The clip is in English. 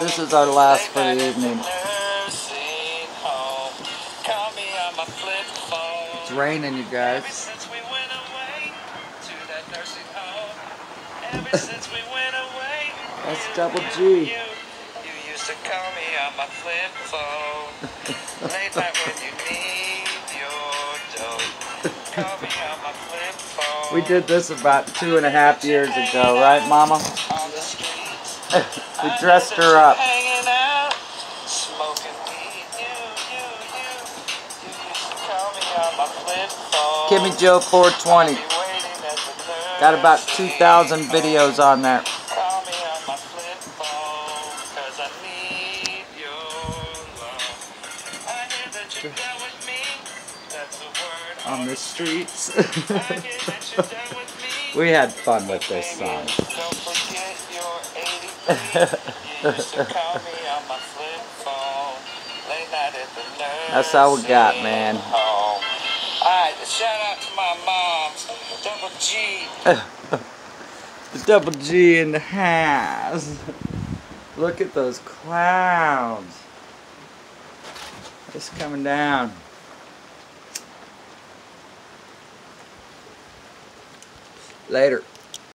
this is our last for the evening. It's raining, you guys. That's double G. You used to call me on my flip phone. Late night when you need your dough. Call me on my flip phone. We did this about two and a half years ago, right, Mama? On the streets. we dressed her up. Hanging out, smoking weed. You, you, you. You used to call me on my flip phone. Kimmy Jo 420. Be waiting at the Got about 2,000 videos on there. Call me on my flip phone, 'cause I need your love. I hear that you're down with me. That's a word On the streets. I hear that you're down with me. we had fun with this song. That's all we got, man. Alright, shout out to my moms. Double G. The double G in the house. Look at those clouds. It's coming down. Later.